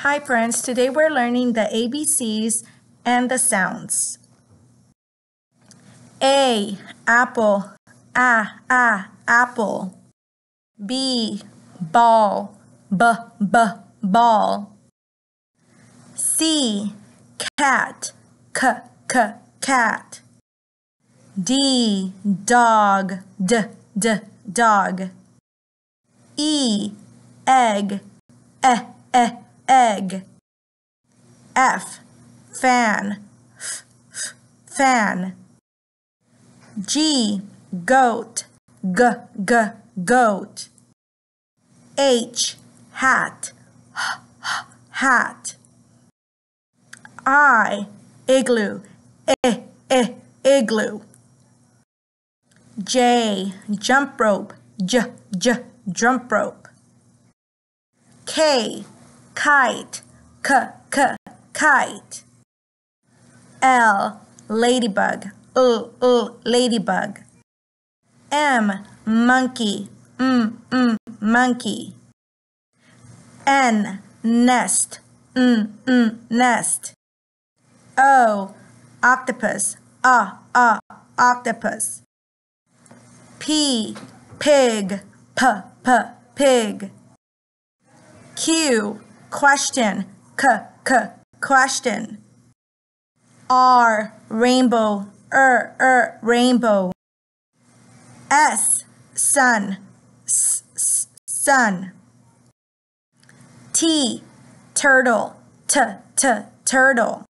Hi friends, today we're learning the ABCs and the sounds. A, apple, ah, a, apple. B, ball, b, b, ball. C, cat, k, k, cat. D, dog, d, d, dog. E, egg, e, e, egg. F, fan, f, fan. G, goat, g, g, goat. H, hat, h, h, hat. I, igloo, I, I, igloo. J, jump rope, j, j, jump rope. K, kite, k, k, kite. L, ladybug, l, l, ladybug. M, monkey, m, m, monkey. N, nest, n, n, nest. O, octopus, a, a, octopus. P, pig, p, p, pig. Q, question, k, k, question. R, rainbow, er, er, rainbow. S, sun, s, s, sun. T, turtle, t, t, turtle.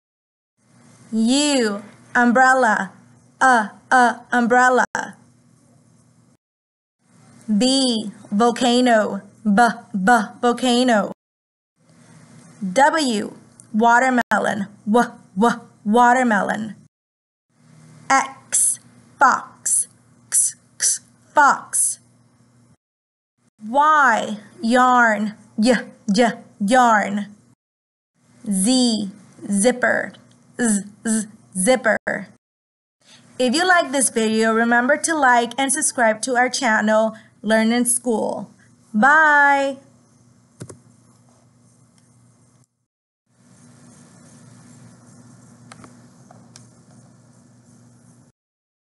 U, umbrella, a, a, umbrella. V, volcano, b, b, volcano. W, watermelon, w, w, watermelon. X, fox, x, x, fox. Y, yarn, y, y, yarn. Z, zipper, z, z, zipper. If you like this video, remember to like and subscribe to our channel, Learn in School. Bye!